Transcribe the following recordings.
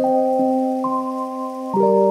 Música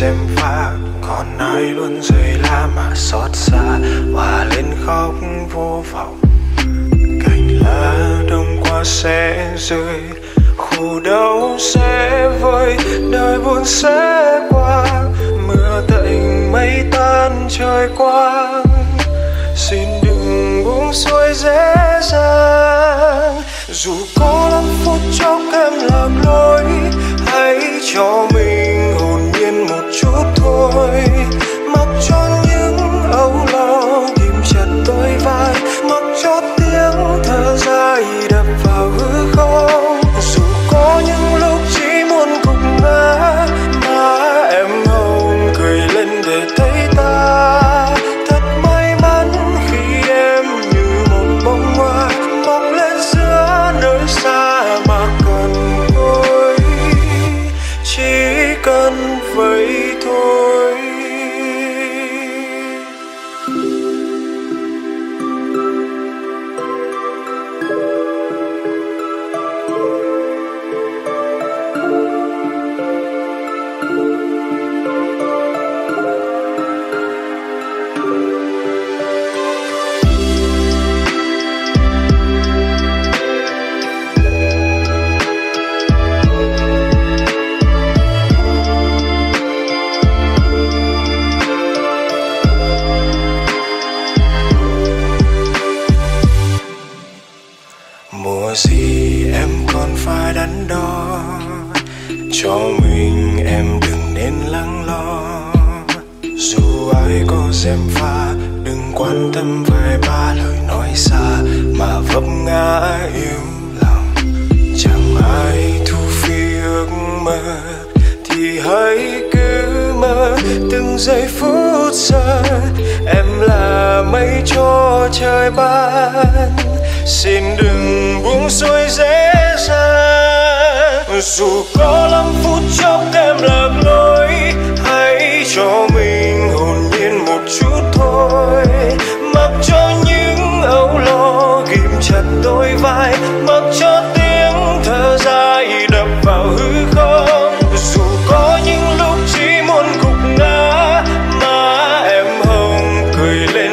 xem pha còn ai luôn rời la mà xót xa và lên khóc vô vọng. Cành lá đông qua sẽ rơi, khổ đau sẽ vơi, đời buồn sẽ qua. Mưa tạnh mây tan trời quang xin đừng buông xuôi dễ dàng. Dù có lắm phút trong em lạc lối, hãy cho mình thôi.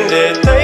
Cười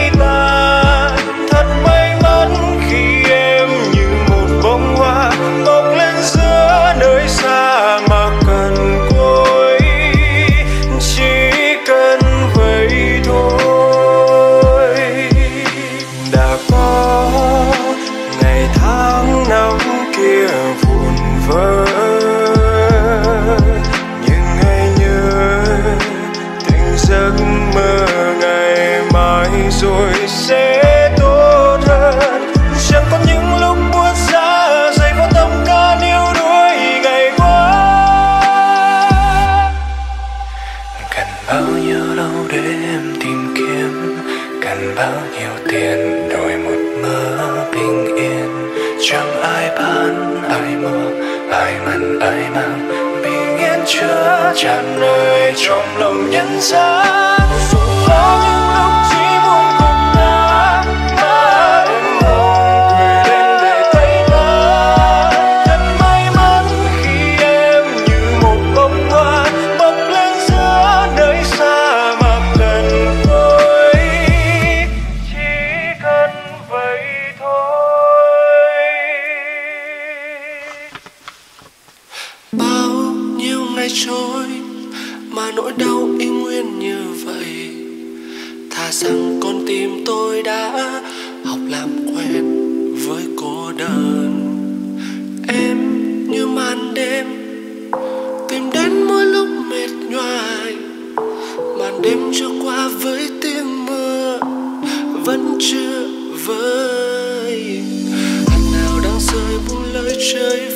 nhiêu trôi mà nỗi đau y nguyên như vậy. Thà rằng con tim tôi đã học làm quen với cô đơn. Em như màn đêm, tìm đến mỗi lúc mệt nhoài. Màn đêm trôi qua với tiếng mưa vẫn chưa vơi. Hạt nào đang rơi buông lời chơi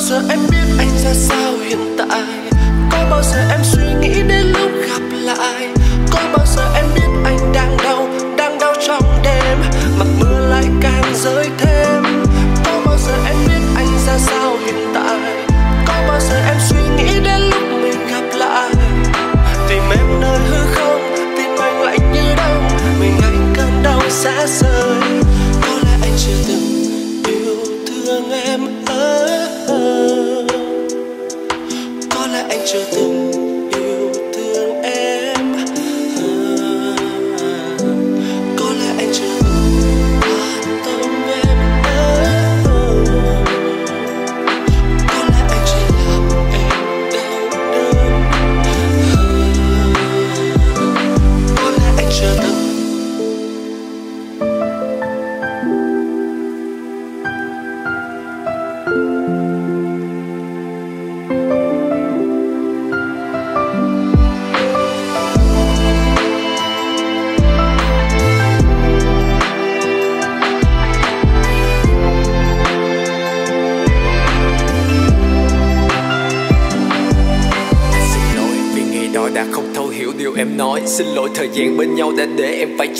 bao giờ em biết anh ra sao hiện tại? Có bao giờ em suy nghĩ đến lúc gặp lại? Có bao giờ em biết anh đang đau đang đau trong đêm? Mặt mưa lại càng rơi thêm. Có bao giờ em biết anh ra sao hiện tại? Có bao giờ em suy nghĩ đến lúc mình gặp lại? Tìm em nơi hư không tim anh lạnh như đông. Mình anh cơn đau xa rời. Có lẽ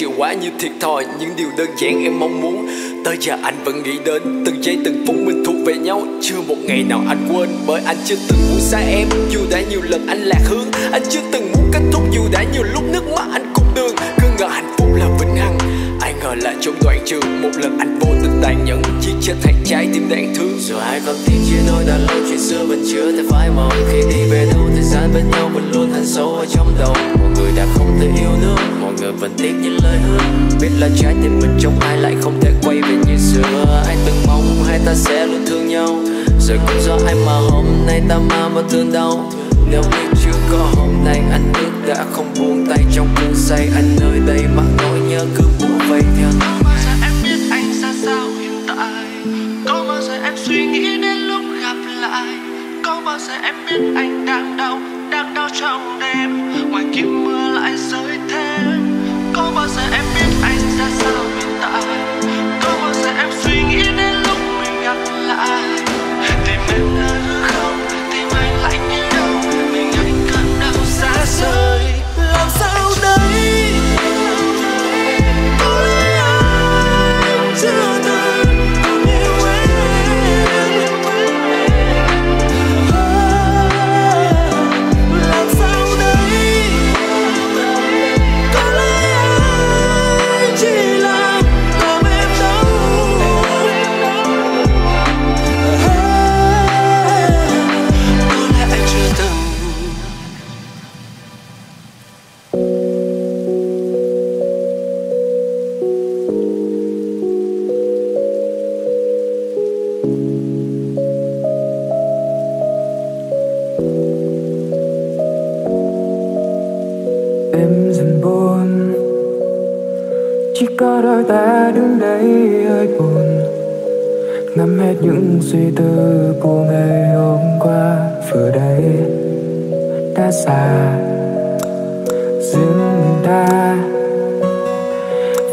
chịu quá nhiều thiệt thòi. Những điều đơn giản em mong muốn. Tới giờ anh vẫn nghĩ đến Từng giây, từng phút mình thuộc về nhau. Chưa một ngày nào anh quên, Bởi anh chưa từng muốn xa em. Dù đã nhiều lần anh lạc hướng, Anh chưa từng muốn kết thúc. Dù đã nhiều lúc nước mắt anh cũng đường, Cứ ngờ hạnh phúc là vĩnh hằng. Ai ngờ là trong đoạn trường, Một lần anh vô tình tàn nhẫn. Giết chết hai trái tim đáng thương. Dù hai còn tin chia đôi, đã lâu chuyện xưa vẫn chưa thể phai màu Khi đi về đâu thời gian bên nhau vẫn luôn hằn sâu ở trong đầu. Một người đã không thể yêu nữa ngờ vẫn tiếc những lời hứa. Biết là trái tim mình trong ai lại không thể quay về như xưa. Anh từng mong hai ta sẽ luôn thương nhau. Rồi cũng do anh mà hôm nay ta mang bao thương đau. Nếu như chưa có hôm nay, anh ước đã không buông tay trong cơn say. Anh nơi đây mà nỗi nhớ cứ buồn vây theo. Có bao giờ em biết anh ra sao hiện tại. Có bao giờ em suy nghĩ đến lúc gặp lại? Có bao giờ em biết anh đang đau đang đau trong đêm? Ngoài kia mưa lại rơi có bao giờ em biết anh suy tư của ngày hôm qua vừa đây đã xa. Riêng ta.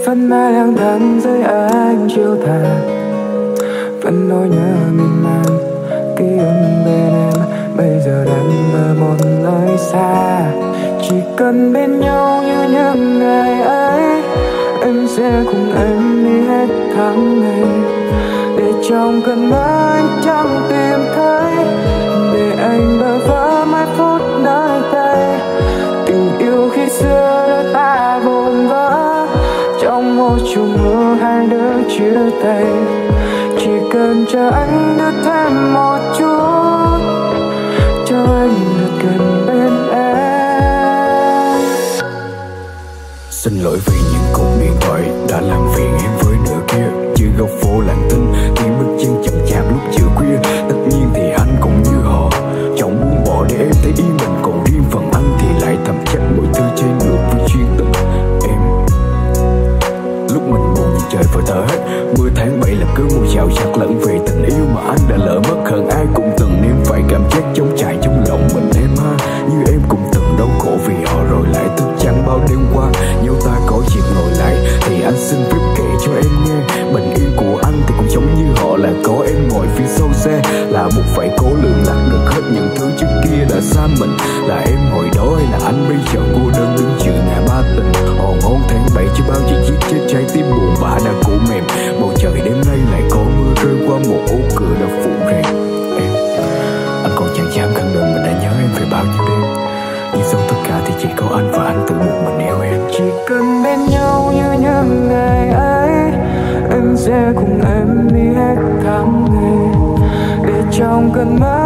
Vẫn mãi lang thang dưới ánh chiều tà vẫn nỗi nhớ mình mang ký ức bên em bây giờ đang ở một nơi xa. Chỉ cần bên nhau như những ngày ấy, em sẽ cùng em đi hết tháng ngày. Để trong cơn mơ chờ anh được thêm một chút, cho anh được gần bên em. Xin lỗi vì những cuộc điện thoại đã làm phiền em với nửa kia. Chưa góc phố lặng tính cứ mùa chào chặt lẫn về tình yêu mà anh đã lỡ mất. Hơn ai cũng từng nếm phải cảm giác trống trải trong lòng mình em ha. Như em cũng từng đau khổ vì họ rồi lại thức trắng bao đêm qua. Nếu ta có dịp ngồi lại thì anh xin phép kể cho em nghe. Bình yên của anh thì cũng giống như họ là có em ngồi phía sau xe. Là buộc phải cố lượng lạc được hết những thứ trước kia đã xa mình. Là em hồi đó hay là anh bây giờ cô đơn đứng giữa ngã ba tình? Hòn hôn tháng bảy chứ bao chỉ giết chết trái tim buồn bã đã cũ mềm. Bầu trời đêm nay lại có mưa rơi qua một ô cửa đã phụ rèm. Em, anh còn chẳng dám khẳng định mình đã nhớ em về bao nhiêu đêm. Nhưng sau tất cả thì chỉ có anh và anh tự một mình yêu em. Chỉ cần bên nhau như những ngày ấy em sẽ cùng em đi hết tháng ngày để trong cơn mơ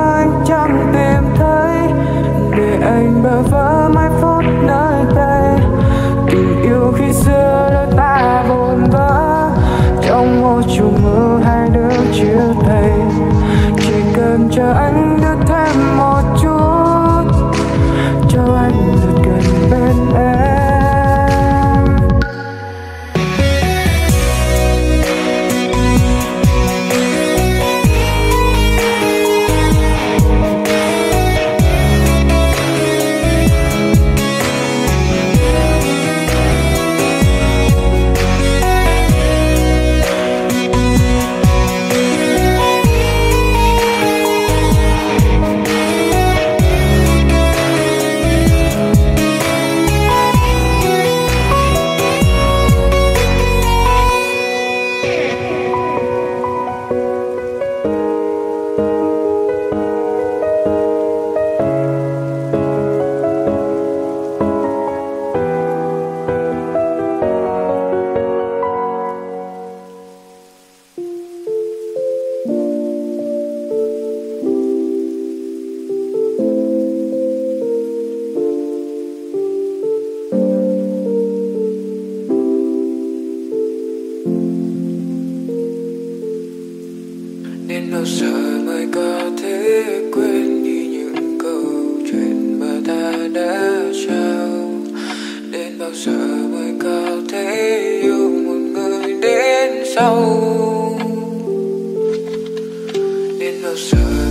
đến bao giờ mới có thể quên đi những câu chuyện mà ta đã trao. Đến bao giờ mới có thể yêu một người đến sau? Đến bao giờ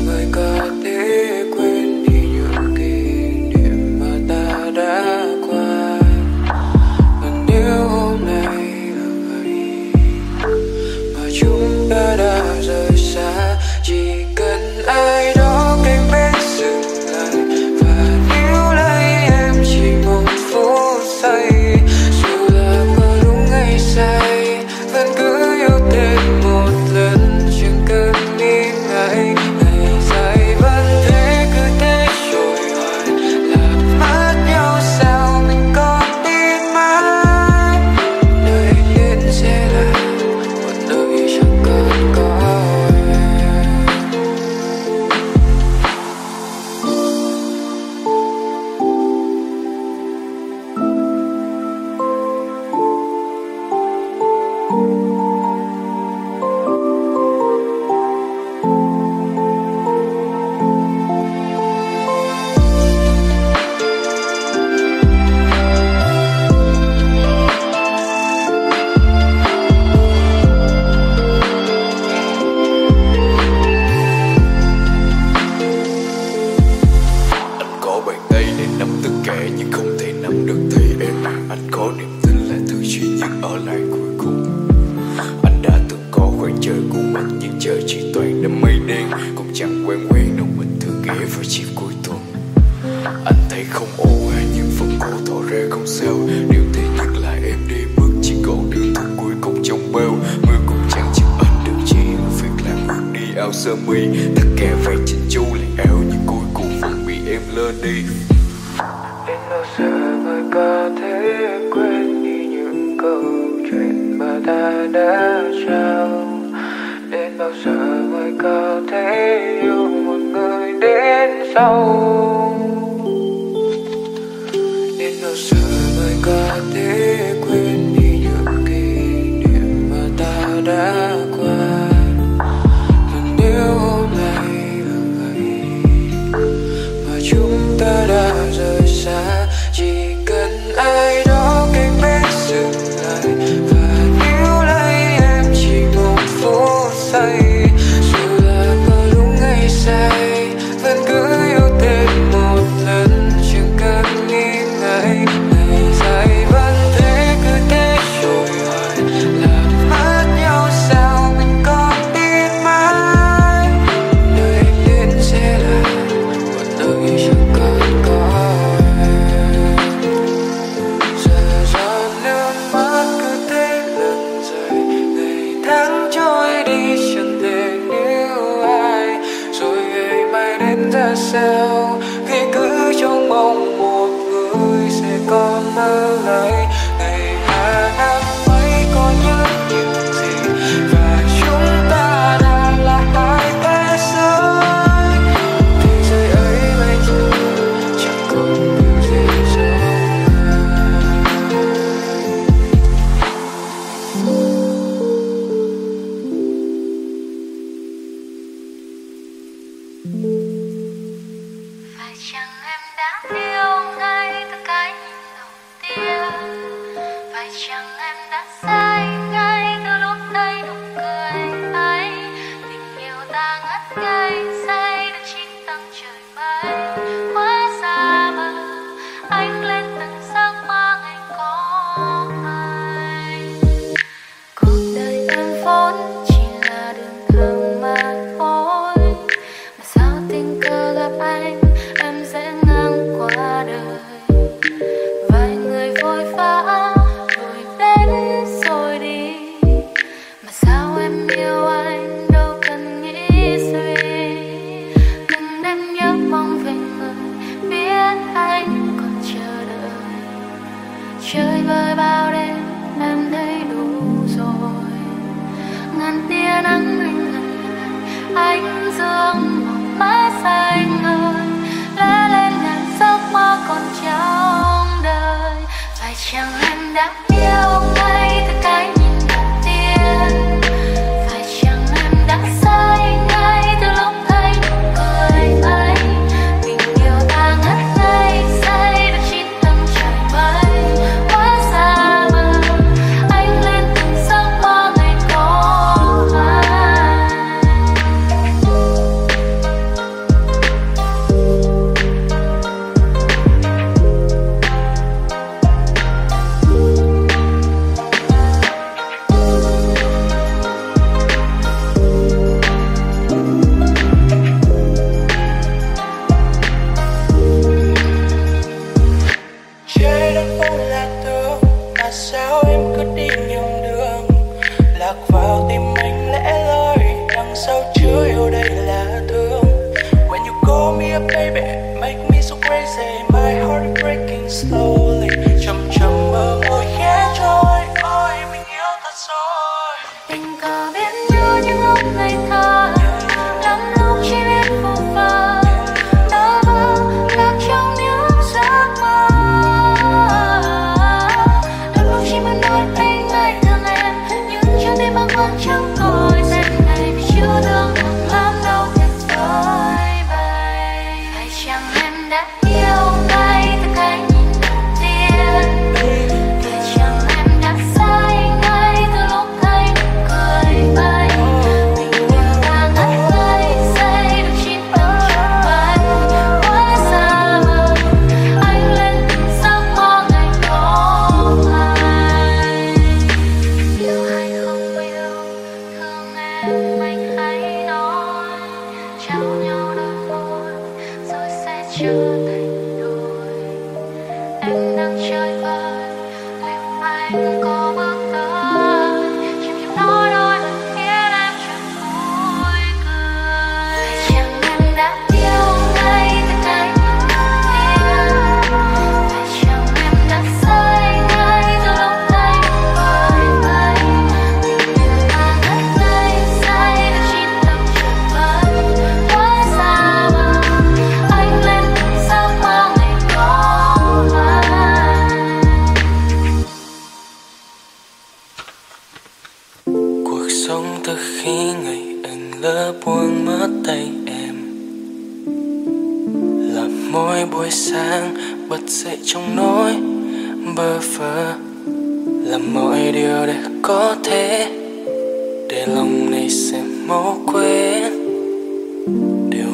shine.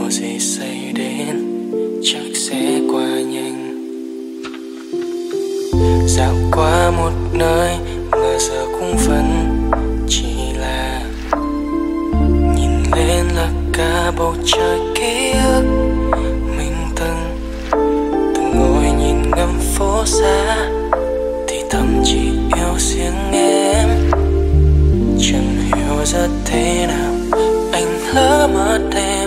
điều gì xảy đến, chắc sẽ qua nhanh. Dạo qua một nơi mà giờ cũng vẫn chỉ là nhìn lên là cả bầu trời ký ức mình từng từng ngồi nhìn ngắm phố xa thì tâm chỉ yêu riêng em. Chẳng hiểu ra thế nào, anh lỡ mất em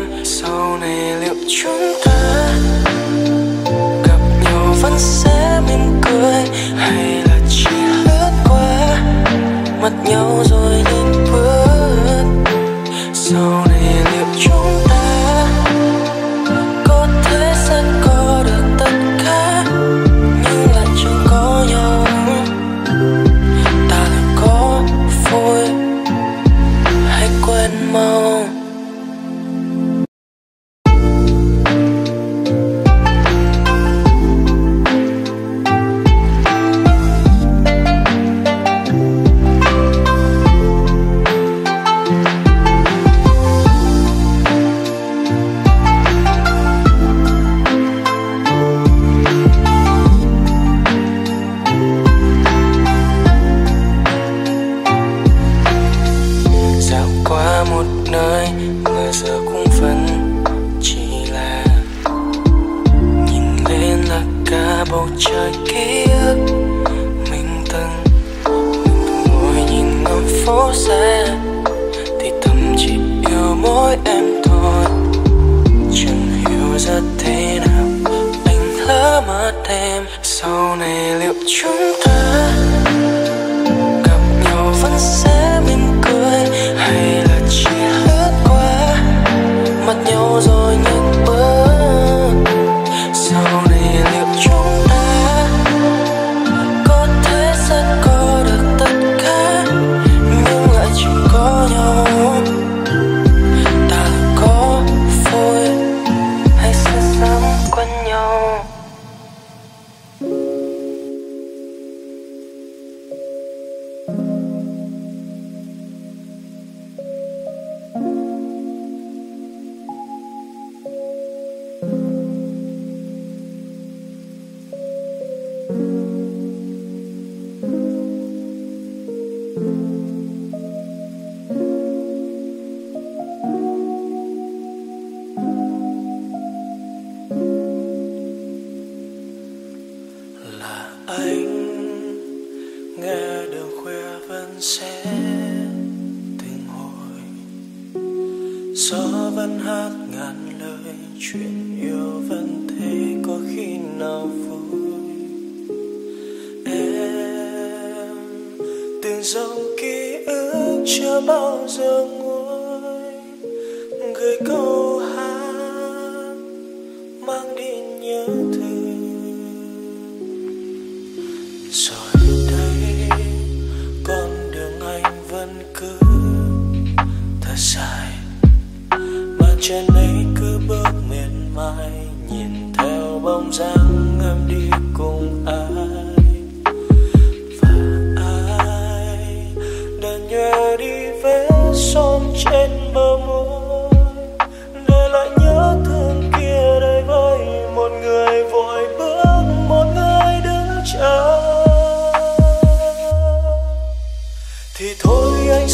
chúng ta. Gặp nhau vẫn sẽ mỉm cười, hay là chỉ lướt qua, mặt nhau rồi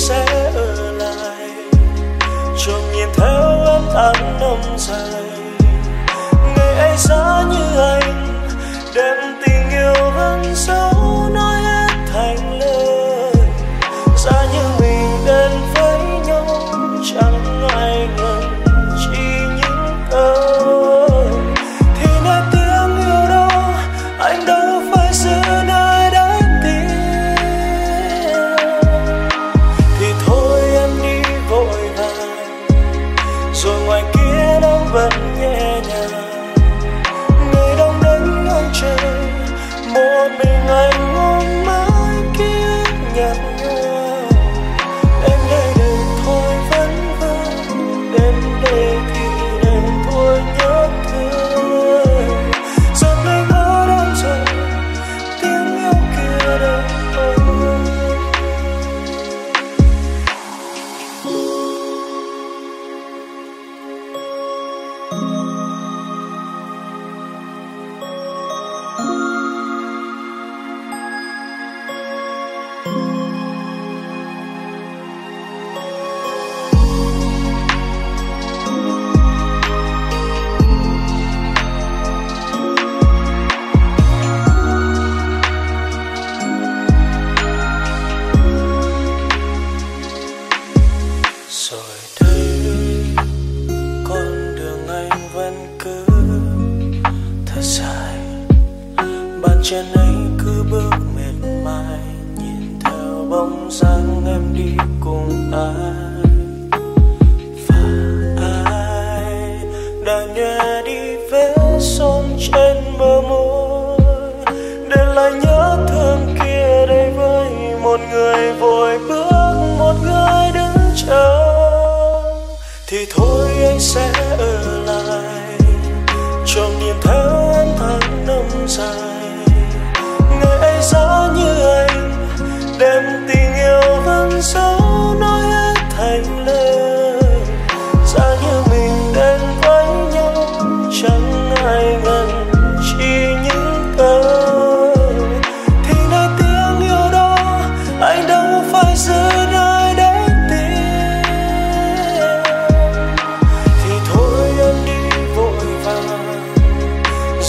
sẽ ở lại. Trông nhìn theo em ăn năm dài ngày ấy xa như anh, đêm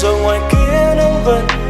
giờ ngoài kia nắng vẫn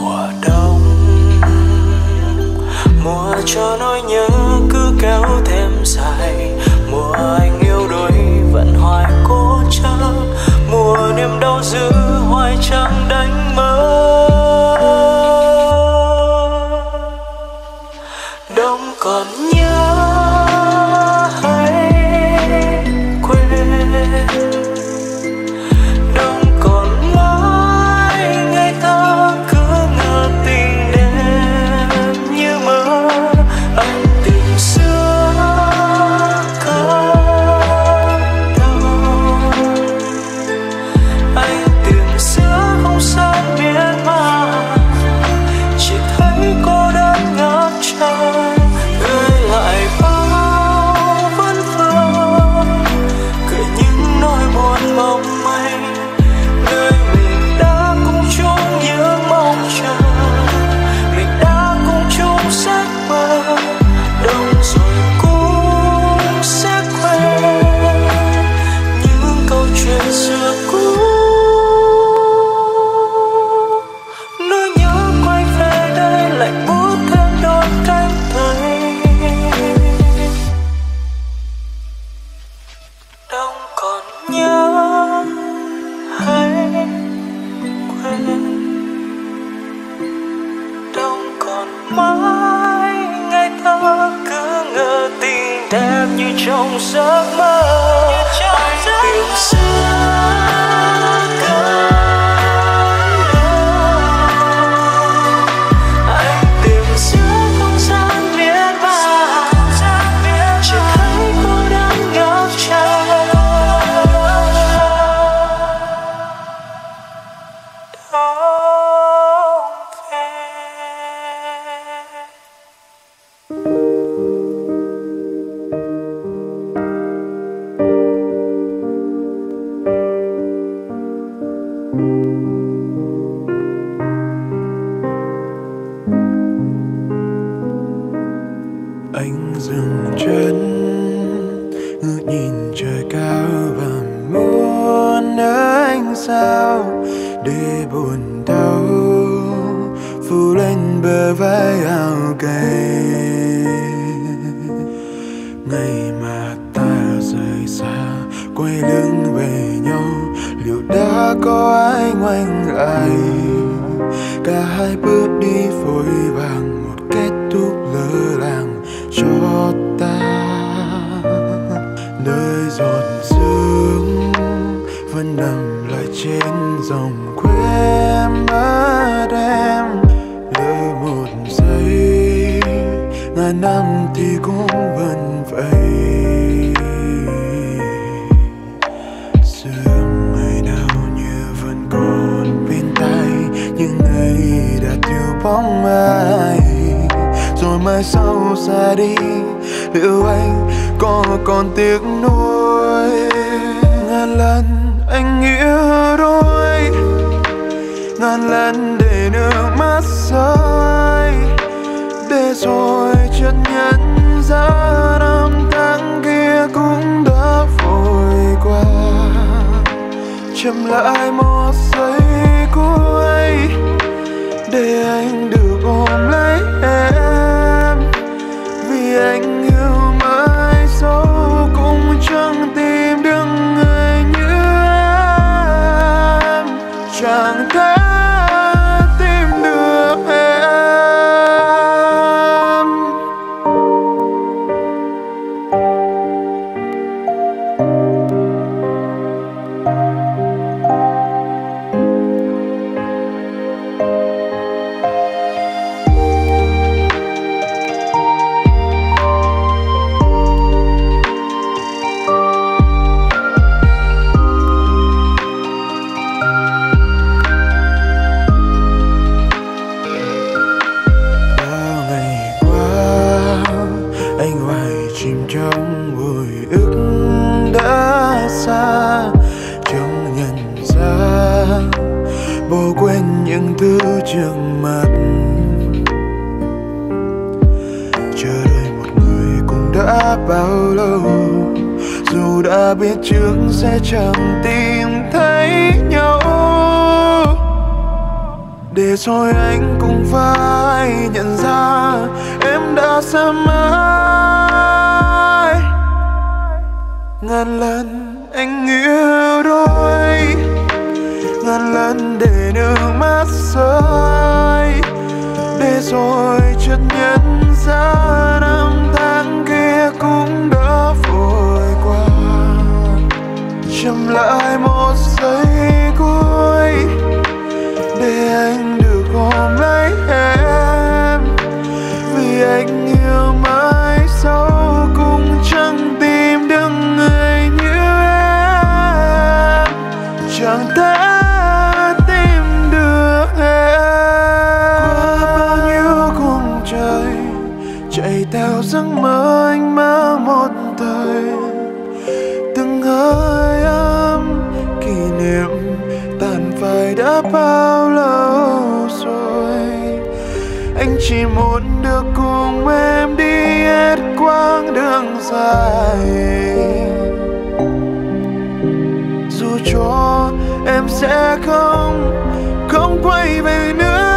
mùa đông. Mùa cho nỗi nhớ cứ kéo thêm dài. Mùa anh yêu đôi vẫn hoài cố chấp. Mùa niềm đau giữ hoài chẳng đánh mất. Ngày mà ta rời xa quay lưng về nhau, liệu đã có ai ngoảnh lại? Cả hai bước đi vội vàng, một kết thúc lơ làng cho ta. Nơi giọt sương vẫn nằm lại trên dòng quê mất em lỡ một giây, ngàn năm thì cũng bóng ai. Rồi mai sau xa đi, liệu anh có còn tiếc nuối? Ngàn lần anh nghĩa đôi, ngàn lần để nước mắt rơi. Để rồi chợt nhận ra năm tháng kia cũng đã vội qua. Chậm lại một giây để anh được ôm lấy em. Vì anh yêu mãi sâu cũng chẳng tìm được người như em. Chẳng để nước mắt rơi, để rồi chợt nhận ra năm tháng kia cũng đã vội qua. Chậm lại một giây bao lâu rồi? Anh chỉ muốn được cùng em đi hết quãng đường dài. Dù cho em sẽ không, không quay về nữa